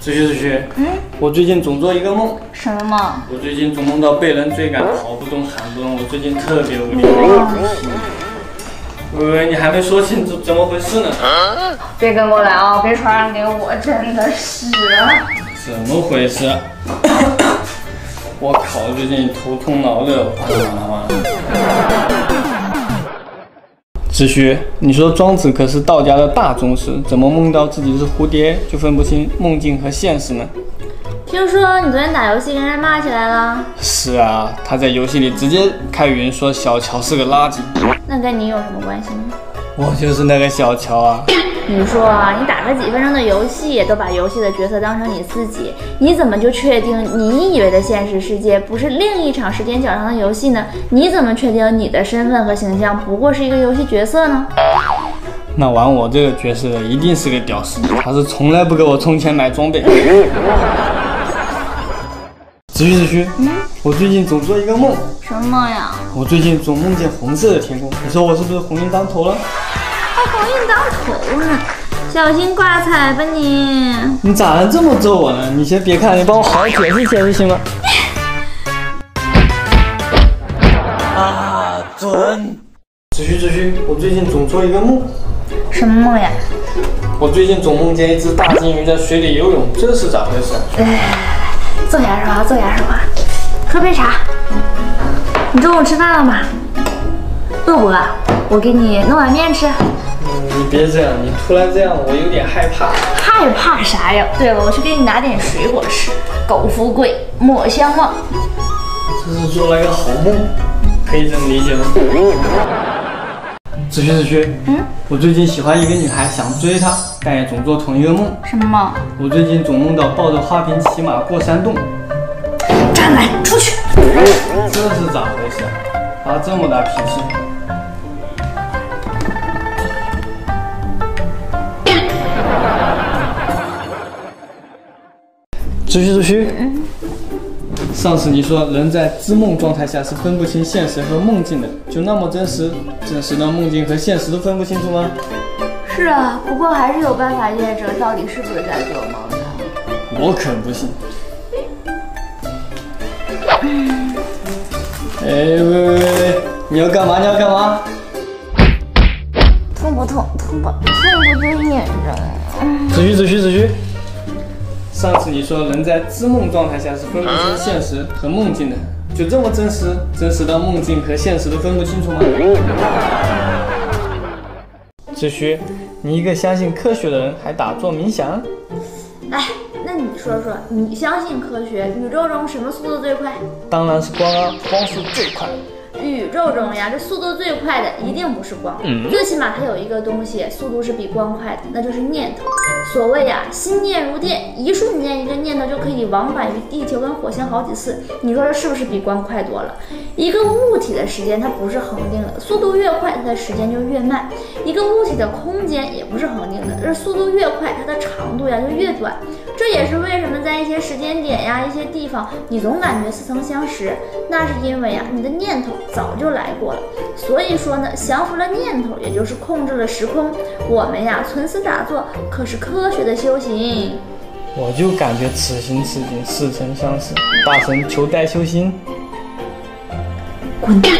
子旭，子旭，嗯，我最近总做一个梦，什么梦？我最近总梦到被人追赶，跑不动，喊不动，我最近特别无力。喂喂，你还没说清楚怎么回事呢？别跟过来啊，别传染给我，真的是。怎么回事？我靠，最近头痛脑热，完了完了。子虚，你说庄子可是道家的大宗师，怎么梦到自己是蝴蝶就分不清梦境和现实呢？听说你昨天打游戏跟人骂起来了？是啊，他在游戏里直接开语音说小乔是个垃圾。那跟你有什么关系呢？我就是那个小乔啊。你说啊，你打个几分钟的游戏，都把游戏的角色当成你自己，你怎么就确定你以为的现实世界不是另一场时间较长的游戏呢？你怎么确定你的身份和形象不过是一个游戏角色呢？那玩我这个角色的一定是个屌丝，他是从来不给我充钱买装备。子虚子虚，嗯，我最近总做一个梦，什么梦呀？我最近总梦见红色的天空，你说我是不是红运当头了？红运当头呢，小心挂彩吧你！你咋能这么揍我呢？你先别看，你帮我好好解释解释行吗？啊，准！子虚子虚，我最近总做一个梦，什么梦呀？我最近总梦见一只大金鱼在水里游泳，这是咋回事？哎坐下说话，坐下说话，喝杯茶。你中午吃饭了吗？饿不饿？我给你弄碗面吃。你别这样，你突然这样，我有点害怕。害怕啥呀？对了，我去给你拿点水果吃。苟富贵，莫相忘。这是做了一个好梦，可以这么理解吗？子轩，子轩，嗯，我最近喜欢一个女孩，想追她，但也总做同一个梦。什么梦？我最近总梦到抱着花瓶骑马过山洞。站来，出去！这是咋回事？发这么大脾气？子虚，子虚。上次你说人在知梦状态下是分不清现实和梦境的，就那么真实，真实的梦境和现实都分不清楚吗？是啊，不过还是有办法验证到底是不是在做梦的。我可不信。哎，喂喂喂喂，你要干嘛？你要干嘛？痛不痛？痛不痛不就验证？子虚，子虚，子虚。上次你说人在知梦状态下是分不清现实和梦境的，就这么真实，真实到梦境和现实都分不清楚吗？子虚，你一个相信科学的人还打坐冥想？哎，那你说说，你相信科学？宇宙中什么速度最快？当然是光啊，光速最快。宇宙中呀，这速度最快的一定不是光，最起码它有一个东西速度是比光快的，那就是念头。所谓呀，心念如电，一瞬间一个念头就可以往返于地球跟火星好几次。你说这是不是比光快多了？一个物体的时间它不是恒定的，速度越快，它的时间就越慢。一个物体的空间也不是恒定的，这速度越快，它的长度呀就越短。这也是为什么在一些时间点呀、一些地方，你总感觉似曾相识，那是因为呀，你的念头早就来过了。所以说呢，降服了念头，也就是控制了时空。我们呀，存思打坐，可是科学的修行。我就感觉此情此景似曾相识，大神求带修心。滚蛋！